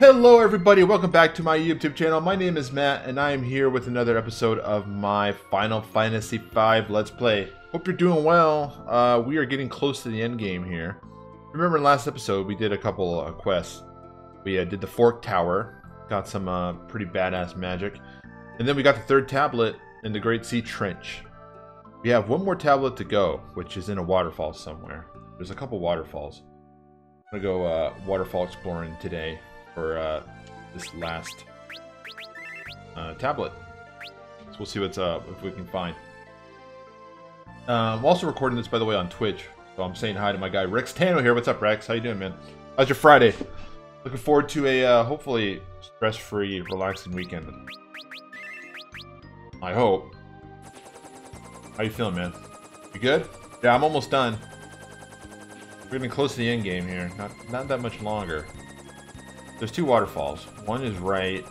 Hello everybody, welcome back to my YouTube channel. My name is Matt and I am here with another episode of my Final Fantasy V Let's Play. Hope you're doing well. Uh, we are getting close to the end game here. Remember last episode we did a couple uh, quests. We uh, did the Fork Tower, got some uh, pretty badass magic. And then we got the third tablet in the Great Sea Trench. We have one more tablet to go, which is in a waterfall somewhere. There's a couple waterfalls. I'm gonna go uh, waterfall exploring today for uh, this last uh, tablet. So we'll see what's up if we can find. Uh, I'm also recording this, by the way, on Twitch. So I'm saying hi to my guy Rex Tano here. What's up, Rex? How you doing, man? How's your Friday? Looking forward to a uh, hopefully stress-free, relaxing weekend. I hope. How you feeling, man? You good? Yeah, I'm almost done. We're getting close to the end game here. Not not that much longer. There's two waterfalls. One is right...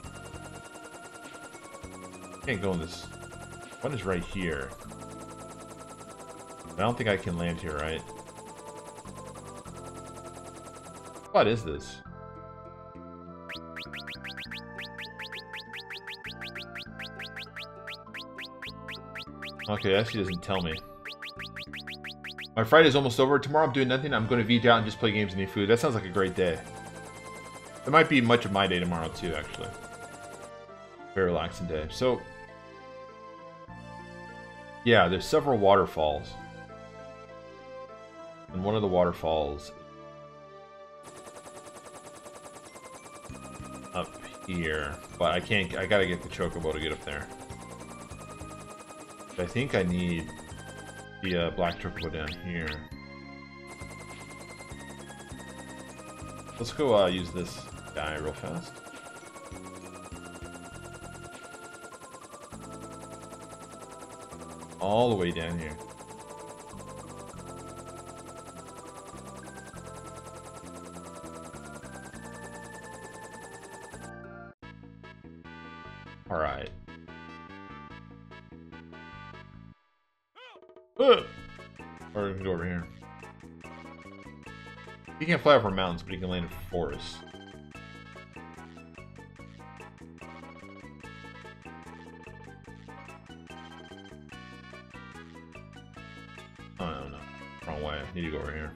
Can't go in this... One is right here. I don't think I can land here, right? What is this? Okay, actually doesn't tell me. My Friday's almost over. Tomorrow I'm doing nothing. I'm going to veg out and just play games and eat food. That sounds like a great day. It might be much of my day tomorrow too, actually. Very relaxing day. So, yeah, there's several waterfalls. And one of the waterfalls up here. But I can't, I gotta get the chocobo to get up there. I think I need the uh, black chocobo down here. Let's go uh, use this guy real fast. All the way down here. Alright. Or we can go over here. He can't fly over mountains, but he can land in forests. Oh, no, no. Wrong way. I need to go over here.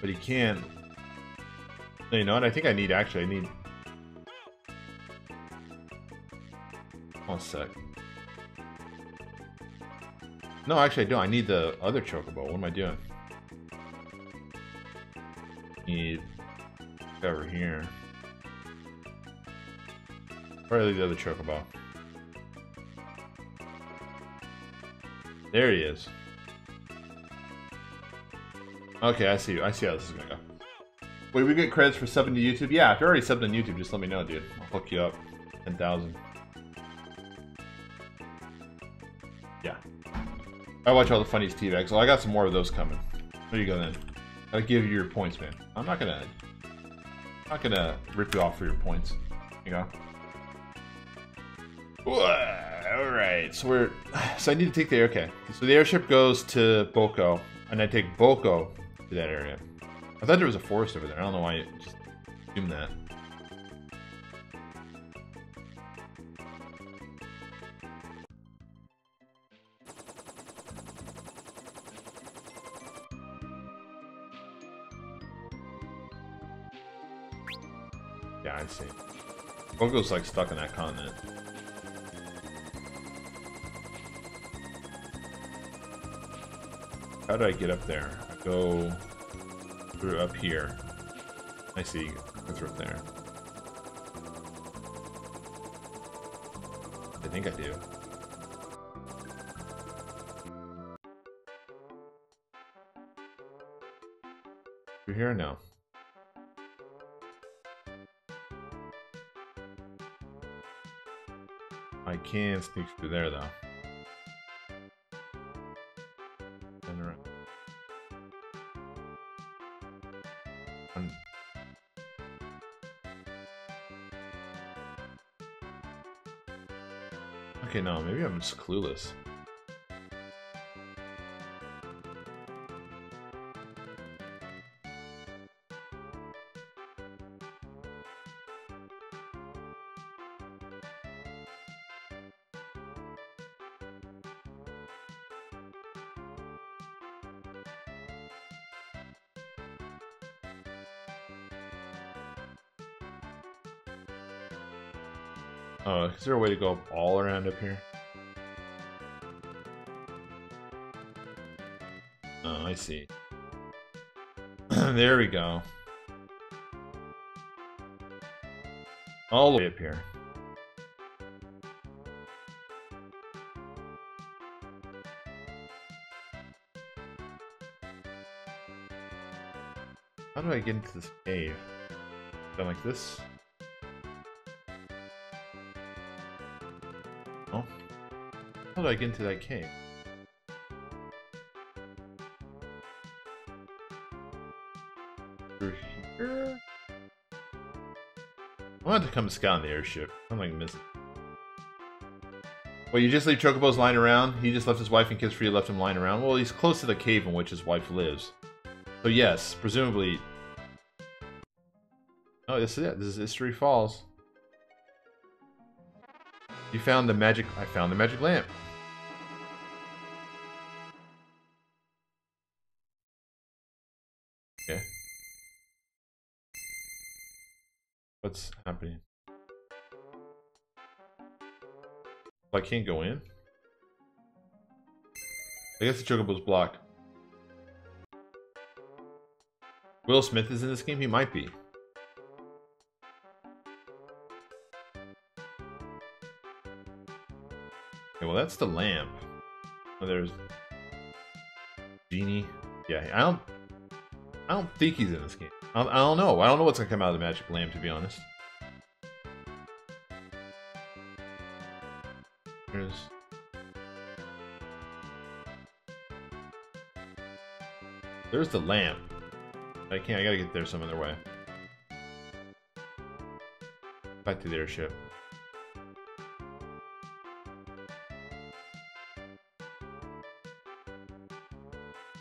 But he can't... No, you know what? I think I need, actually, I need... One sec. No, actually I don't. I need the other chocobo. What am I doing? Need over here. Probably the other chocobo. There he is. Okay, I see. you. I see how this is gonna go. Wait, we get credits for subbing to YouTube? Yeah, if you're already subbed on YouTube, just let me know, dude. I'll hook you up. 10,000. I watch all the funniest TV. So oh, I got some more of those coming. There you go then. I'll give you your points, man. I'm not gonna I'm not gonna rip you off for your points. You go. Alright, so we're so I need to take the air okay. So the airship goes to Boko, and I take Boko to that area. I thought there was a forest over there. I don't know why you just assumed that. See. Boko's like stuck in that continent. How do I get up there? I go through up here. I see. It's up there. I think I do. You're here? No. Can sneak through there though. Okay, no, maybe I'm just clueless. Is there a way to go all around up here? Oh, I see. there we go. All the way up here. How do I get into this cave? Done like this? How do I get into that cave? Through here? I wanted to come scout on the airship. I'm like missing. Well, you just leave Chocobos lying around? He just left his wife and kids for you, left him lying around? Well, he's close to the cave in which his wife lives. So yes, presumably Oh, this is it. This is Istory Falls. You found the magic... I found the magic lamp. What's happening? I can't go in? I guess the chocobo's blocked. Will Smith is in this game? He might be. Okay, well, that's the lamp. Oh, there's genie. Yeah, I don't. I don't think he's in this game. I don't, I don't know. I don't know what's gonna come out of the magic lamp, to be honest. There's. There's the lamp. I can't. I gotta get there some other way. Back to the airship.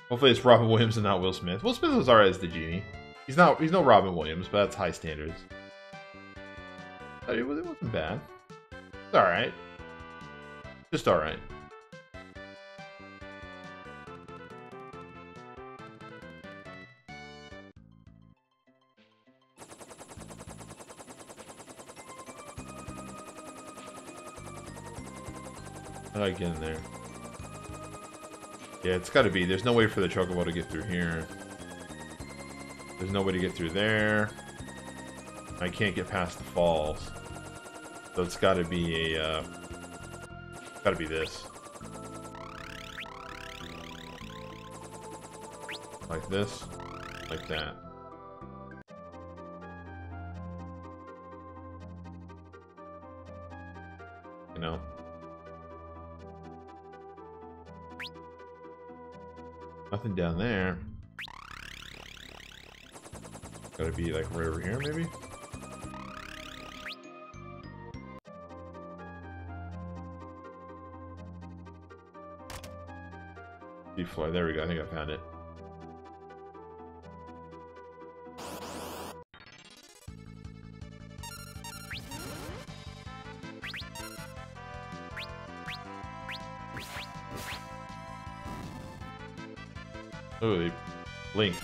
Hopefully it's Robin Williams and not Will Smith. Will Smith was alright as the genie. He's not. He's no Robin Williams, but that's high standards. But it, was, it wasn't bad. It's all right. Just all right. How do I get in there? Yeah, it's got to be. There's no way for the Chocobo to get through here. There's no way to get through there. I can't get past the falls. So it's got to be a... Uh, got to be this. Like this. Like that. Down there. Gotta be like right over here, maybe? Fly. There we go. I think I found it. Oh, they blink.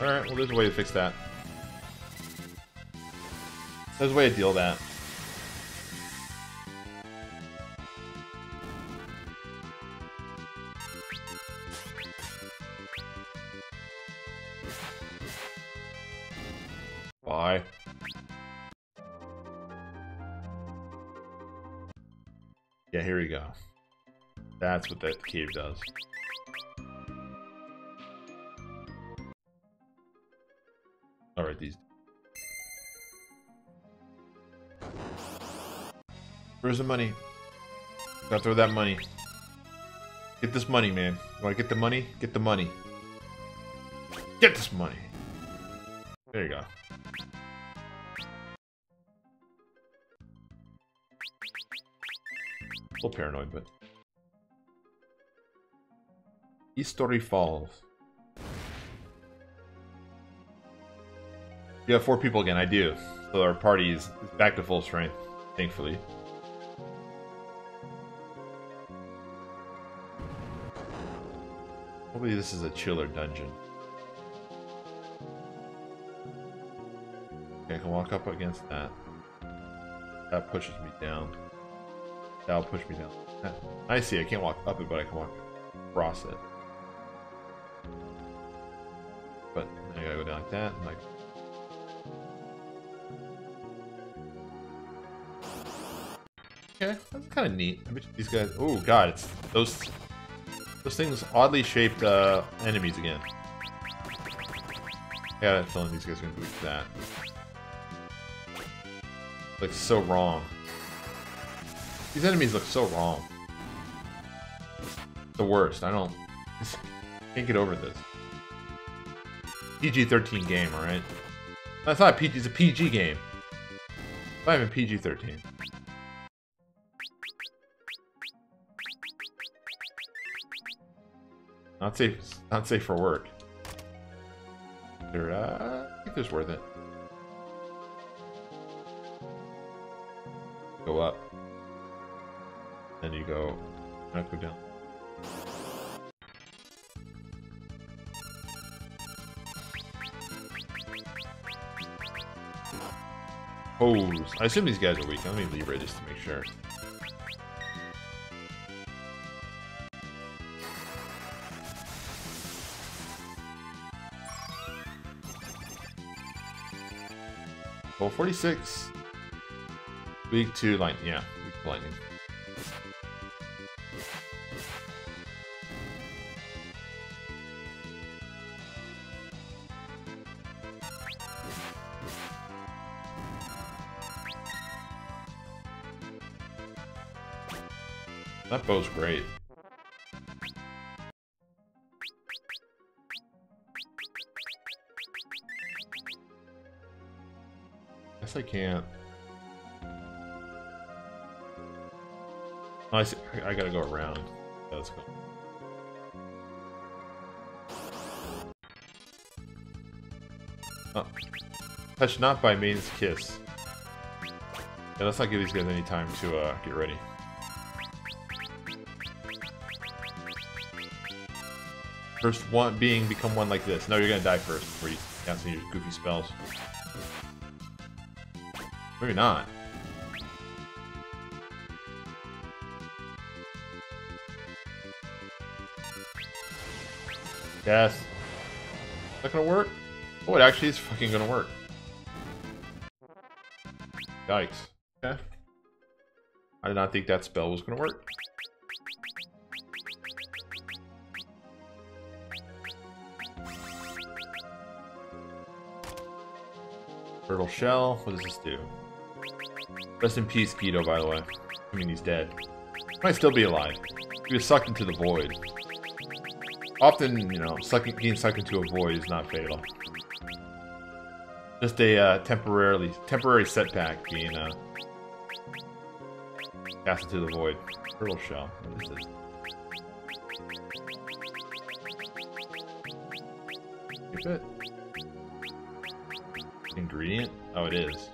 Alright, well there's a way to fix that. There's a way to deal that. Bye. Yeah, here we go. That's what that cave does. Where's the money? Gotta throw that money. Get this money, man. You wanna get the money? Get the money. Get this money. There you go. A little paranoid, but... Istory Falls. You have four people again, I do. So our party is back to full strength, thankfully. Hopefully this is a chiller dungeon. Okay, I can walk up against that. that pushes me down. That'll push me down. I see. I can't walk up it, but I can walk across it. But I gotta go down like that. like. Okay, that's kind of neat. I bet these guys. Oh god, it's those those things oddly shaped uh, enemies again. Yeah, I got a feeling these guys are gonna do that. Like so wrong. These enemies look so wrong. The worst. I don't... Can't get over this. PG-13 game, alright? I thought PG, it's a PG game. Not even PG-13. Not safe, not safe for work. Uh, I think this worth it. Go up. Then you go, not go down. Hose. I assume these guys are weak. Let me leave it just to make sure. Well, 46. Weak to lightning. Yeah, lightning. That bow's great. Can't. Oh, I, see. I gotta go around. Yeah, let's go. Oh. Touch not by means kiss. Yeah, let's not give these guys any time to uh, get ready. First one being become one like this. No, you're gonna die first before you cancel your goofy spells. Maybe not. Yes. Is that gonna work? Oh, it actually is fucking gonna work. Yikes. Okay. I did not think that spell was gonna work. Turtle shell. What does this do? Rest in peace, Guido, by the way. I mean, he's dead. Might still be alive. He was sucked into the void. Often, you know, sucking, being sucked into a void is not fatal. Just a uh, temporarily temporary setback being uh, cast into the void. Turtle shell. What is this? Keep it. Ingredient? Oh, it is.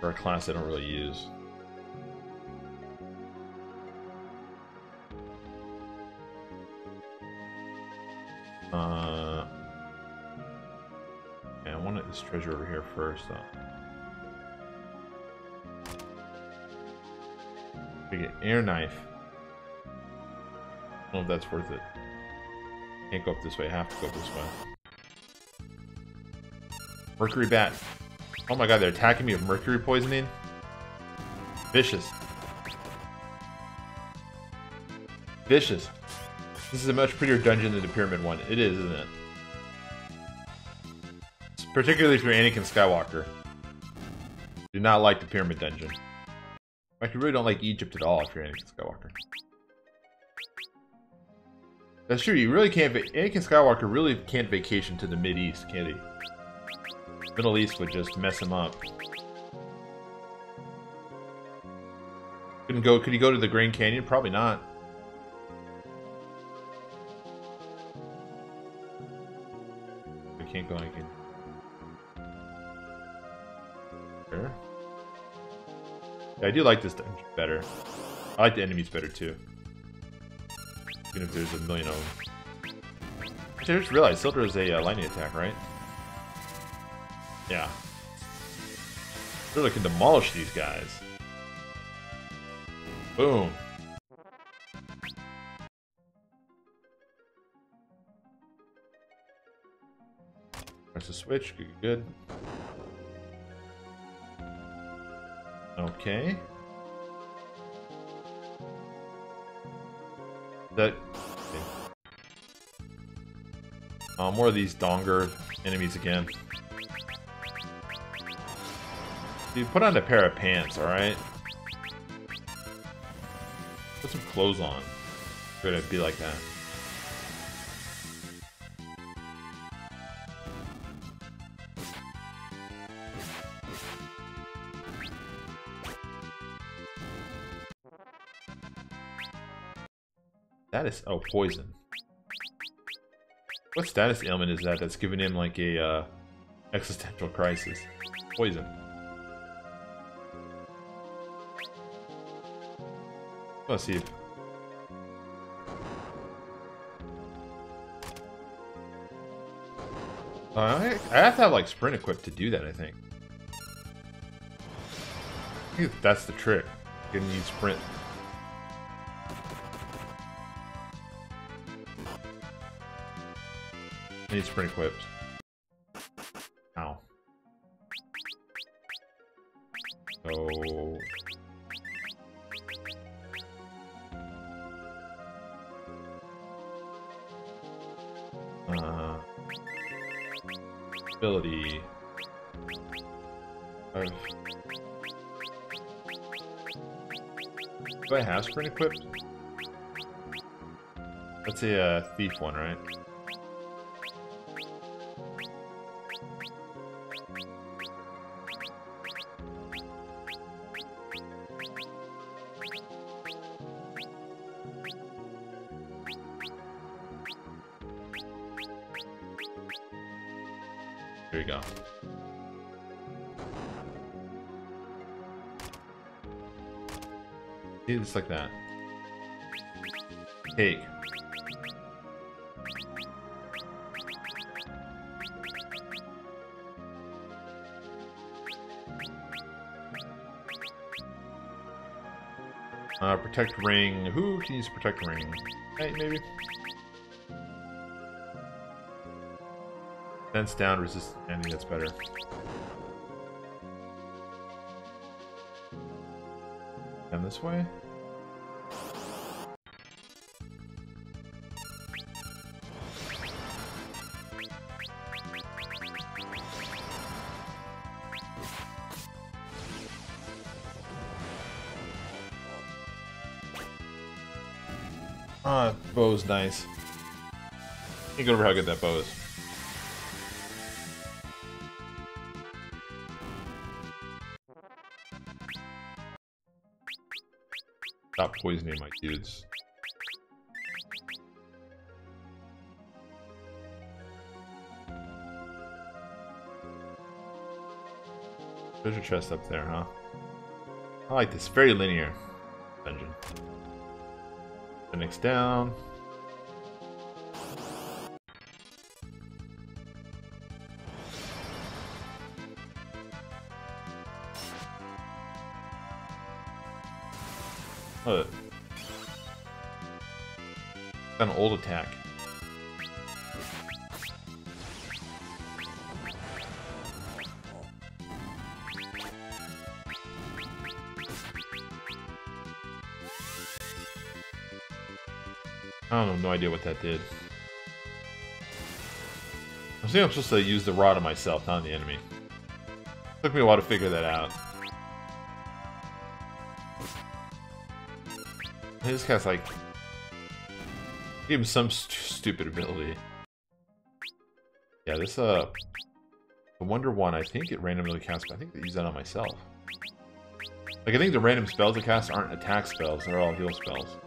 For a class I don't really use. Uh, yeah, I want this treasure over here first, though. We get air knife. I don't know if that's worth it. Can't go up this way. I have to go this way. Mercury bat. Oh my god, they're attacking me with mercury poisoning? Vicious. Vicious. This is a much prettier dungeon than the Pyramid one. It is, isn't it? Particularly if you're Anakin Skywalker. Do not like the Pyramid Dungeon. Like, you really don't like Egypt at all if you're Anakin Skywalker. That's true, you really can't... Anakin Skywalker really can't vacation to the Mid-East, can he? Middle East would just mess him up. Couldn't go... Could he go to the Grand Canyon? Probably not. I can't go anything. There. Yeah, I do like this dungeon better. I like the enemies better too. Even if there's a million of them. I just realized Syldra is a uh, lightning attack, right? Yeah. Really can demolish these guys. Boom. Press the switch. Good. Okay. That. Okay. Uh, more of these Donger enemies again. Dude, put on a pair of pants, alright? Put some clothes on. You're gonna be like that. That is Oh, poison. What status ailment is that that's giving him like a uh, existential crisis? Poison. Let's see. Uh, I, have to have like sprint equipped to do that, I think. I think that's the trick. You're gonna need sprint. I need sprint equipped. Equipped? That's a uh, thief one, right? Here we go. See, it's like that. Cake. Uh, protect ring. Who can use protect ring? Hey, maybe. Defense down, resist. I think that's better. This way? Ah, bow's nice. Can't get over how good that bow is. Stop poisoning my dudes. Treasure chest up there, huh? I like this. Very linear dungeon. Phoenix down. Attack. I don't have no idea what that did. I think I'm supposed to use the rod on myself, not on the enemy. Took me a while to figure that out. This guy's like... Give him some st stupid ability. Yeah, this, uh... The Wonder One, I think it randomly casts, I think they use that on myself. Like, I think the random spells it casts aren't attack spells, they're all heal spells.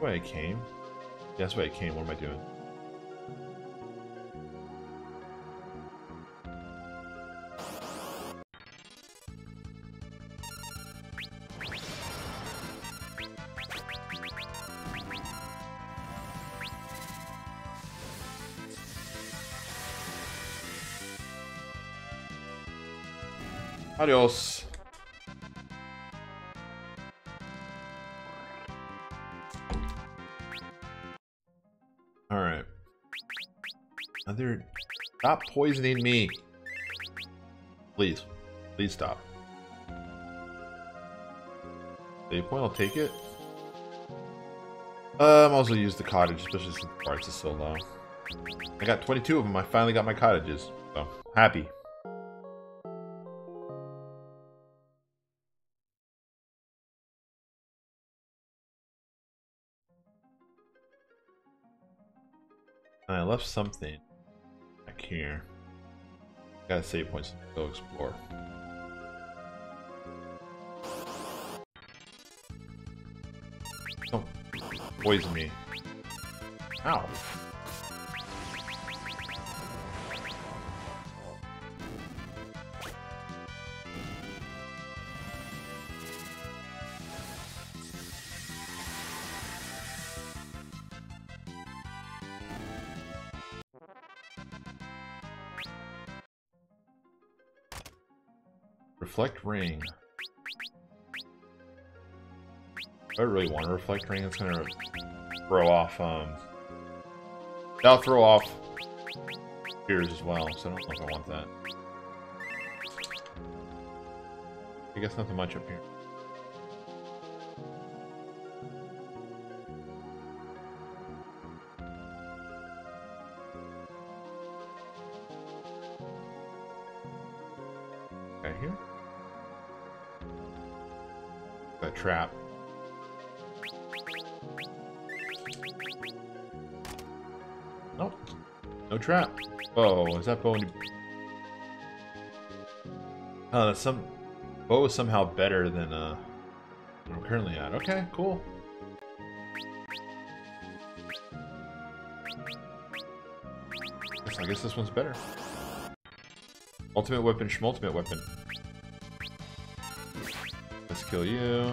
Why I came. That's why I came. What am I doing? Adios. Alright. Other... Stop poisoning me. Please. Please stop. Save point, I'll take it. Um, also use the cottage, especially since the price is so low. I got 22 of them. I finally got my cottages. So, happy. Left something back here. Got save points to go explore. Don't poison me. Ow. Reflect ring. I really want a reflect ring. It's gonna throw off. Um, that'll throw off spears as well. So I don't know if I want that. I guess nothing much up here. Trap. Oh, is that bow? Oh, that's some bow is somehow better than uh I'm currently at. Okay, cool. I guess this one's better. Ultimate weapon, schmultimate weapon. Let's kill you.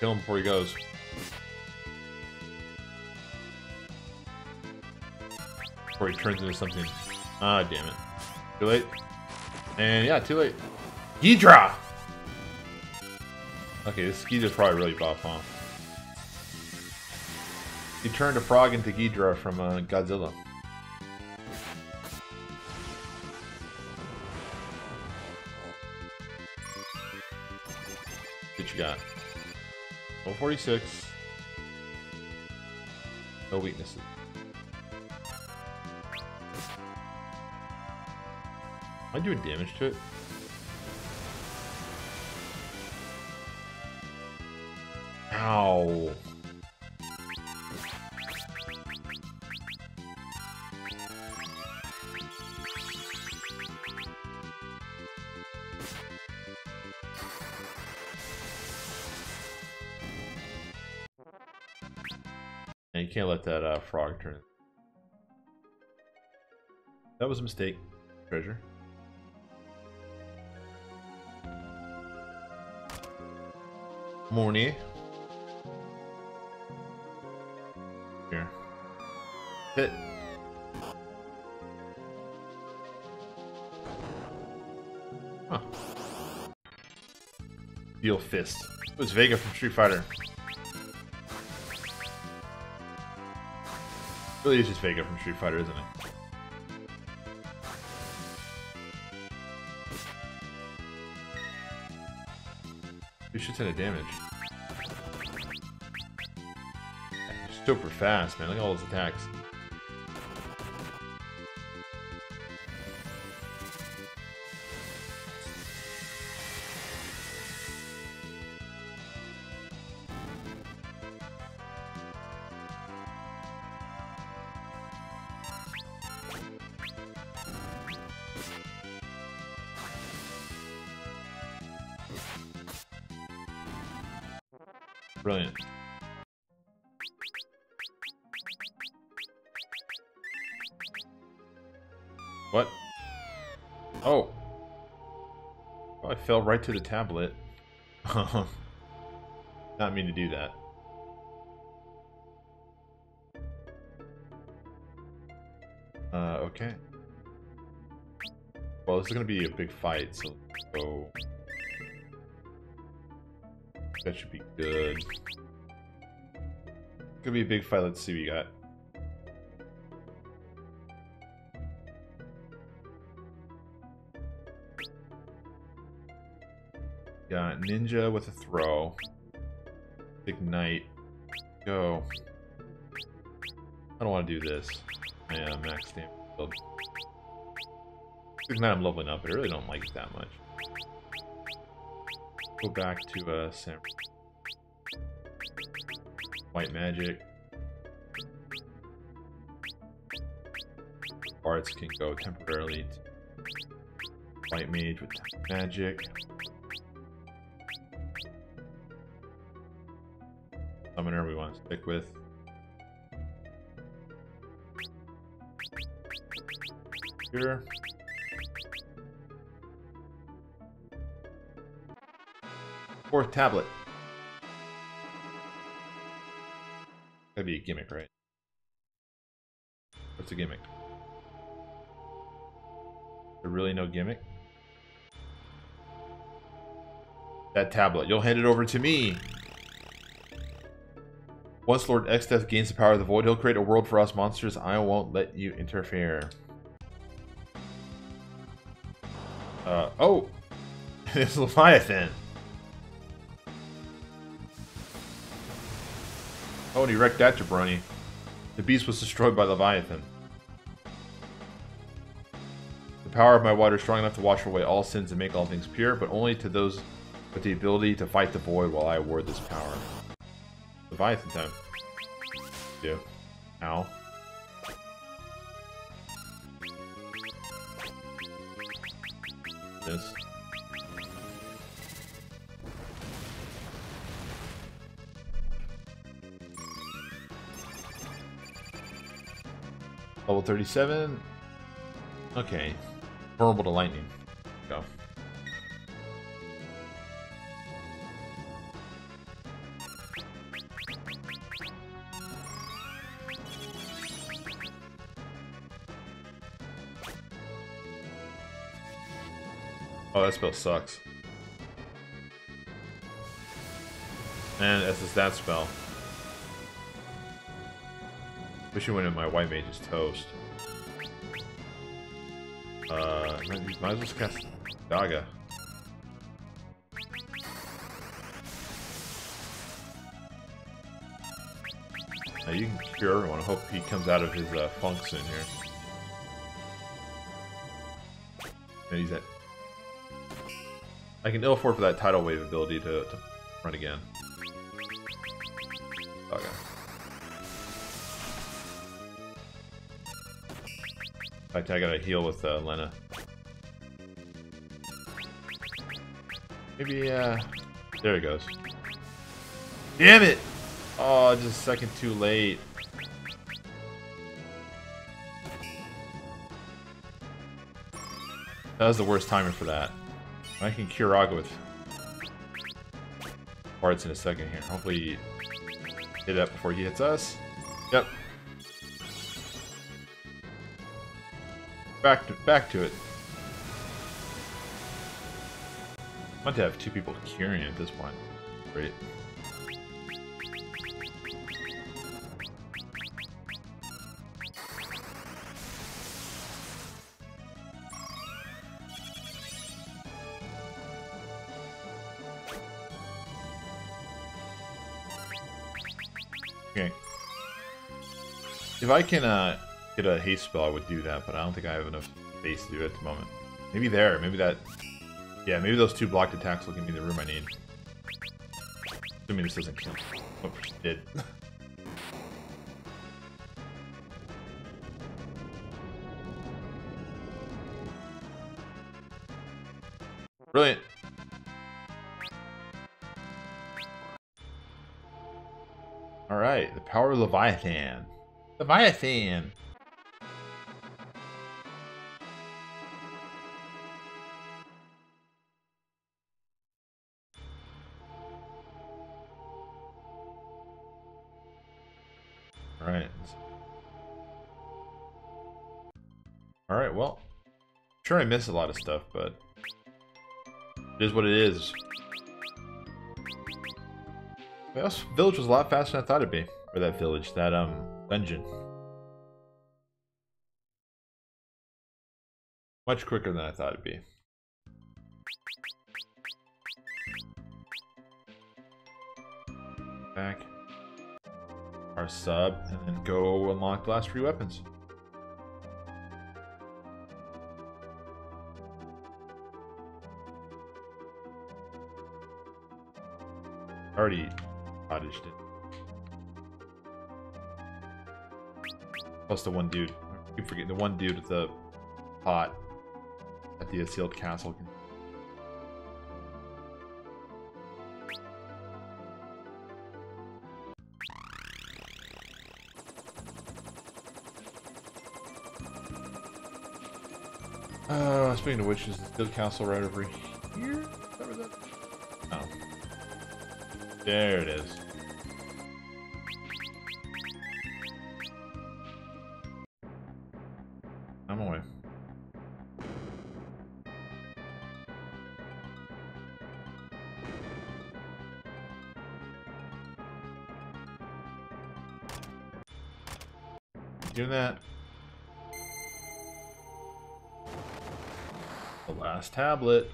Kill him before he goes. Before he turns into something. Ah, damn it. Too late. And yeah, too late. Ghidra! Okay, this Ghidra's probably really buff, huh? He turned a frog into Ghidra from uh, Godzilla. 046. No weaknesses. Am I doing damage to it? Ow. You can't let that uh, frog turn. That was a mistake. Treasure. Morning. Here. Hit. Huh. Steel Fist. It was Vega from Street Fighter. Really is just Vega from Street Fighter, isn't it? Two shit ton a damage. Super fast, man. Look at all those attacks. Brilliant. What? Oh. oh. I fell right to the tablet. Not mean to do that. Uh, okay. Well, this is gonna be a big fight, so... so that should be good. Gonna be a big fight. Let's see what you got. Got ninja with a throw. Ignite. Go. I don't want to do this. Yeah, max damage. Ignite I'm leveling up, but I really don't like it that much. Go back to uh, Sam. White magic. Bards can go temporarily. White mage with magic. Summoner we want to stick with. Here. Fourth tablet. That'd be a gimmick, right? What's a gimmick? There really no gimmick? That tablet. You'll hand it over to me. Once Lord Exdeath gains the power of the Void, he'll create a world for us monsters. I won't let you interfere. Uh, oh! it's Leviathan! Oh, and he wrecked that jabroni. The beast was destroyed by Leviathan. The power of my water is strong enough to wash away all sins and make all things pure, but only to those with the ability to fight the void while I award this power. Leviathan time. Yeah. Ow. This. Level 37. Okay. Vulnerable to lightning. Go. Oh, that spell sucks. And that's a stat spell. Wish you my white mage's toast. Uh, might, might as well cast Daga. Now you can cure everyone. I hope he comes out of his uh, funk soon here. And he's at. I can ill afford for that tidal wave ability to, to run again. Fact, I gotta heal with uh, Lenna. Maybe, uh... There it goes. Damn it! Oh, just a second too late. That was the worst timing for that. I can Curaga with parts in a second here. Hopefully hit that before he hits us. Yep, Back to back to it. I want to have two people curing at this point. Great. Okay. If I can uh, get a haste spell, I would do that, but I don't think I have enough space to do it at the moment. Maybe there, maybe that... Yeah, maybe those two blocked attacks will give me the room I need. Assuming this doesn't kill. Oh, it did. Brilliant. Alright, the power of Leviathan. Leviathan! Alright. Alright, well. Sure I miss a lot of stuff, but... It is what it is. Well, village was a lot faster than I thought it'd be. Or that village, that, um, dungeon. Much quicker than I thought it'd be. Back. Our sub, and then go unlock the last three weapons. Already cottaged it. Plus the one dude. I keep forgetting the one dude with the pot at the sealed castle. Uh, speaking of which, is the sealed castle right over here? Oh. There it is. Tablet.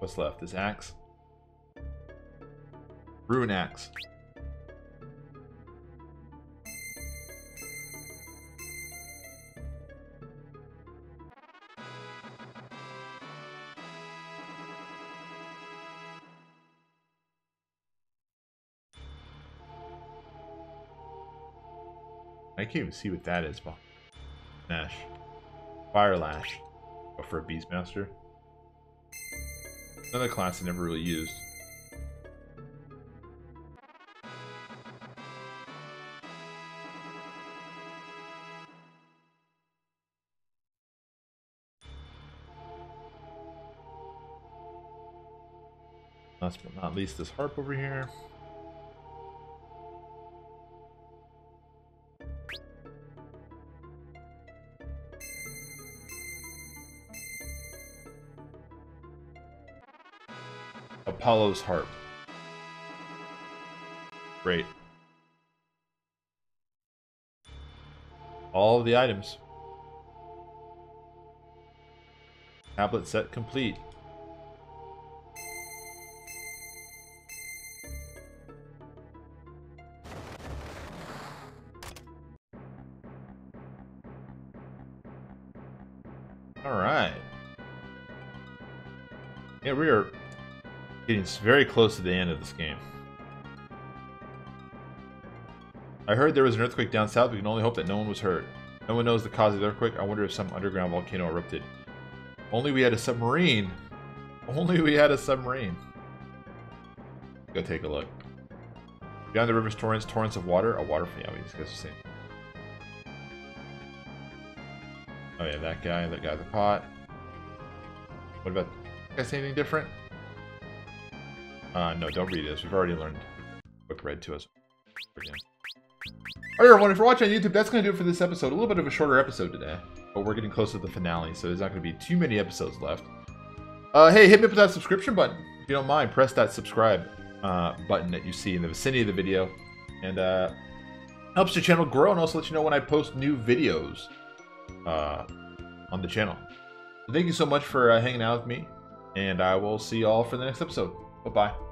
What's left? This axe. Rune axe. I can't even see what that is. But Nash. Fire Lash. But for a Beastmaster. Another class I never really used. Last but not least, this harp over here. Apollo's harp. Great. All the items. Tablet set complete. All right. Yeah, we are Getting very close to the end of this game. I heard there was an earthquake down south. We can only hope that no one was hurt. No one knows the cause of the earthquake. I wonder if some underground volcano erupted. Only we had a submarine. Only we had a submarine. Go take a look. Beyond the river's torrents, torrents of water. A water, yeah, we discussed the same. Oh yeah, that guy, that guy, the pot. What about, guys anything different? Uh, no, don't read this. We've already learned. Book read to us. Again. Alright everyone, if you're watching on YouTube, that's going to do it for this episode. A little bit of a shorter episode today. But we're getting close to the finale, so there's not going to be too many episodes left. Uh, hey, hit me up with that subscription button. If you don't mind, press that subscribe uh, button that you see in the vicinity of the video. And uh, helps the channel grow and also lets you know when I post new videos uh, on the channel. Thank you so much for uh, hanging out with me. And I will see you all for the next episode. Bye bye.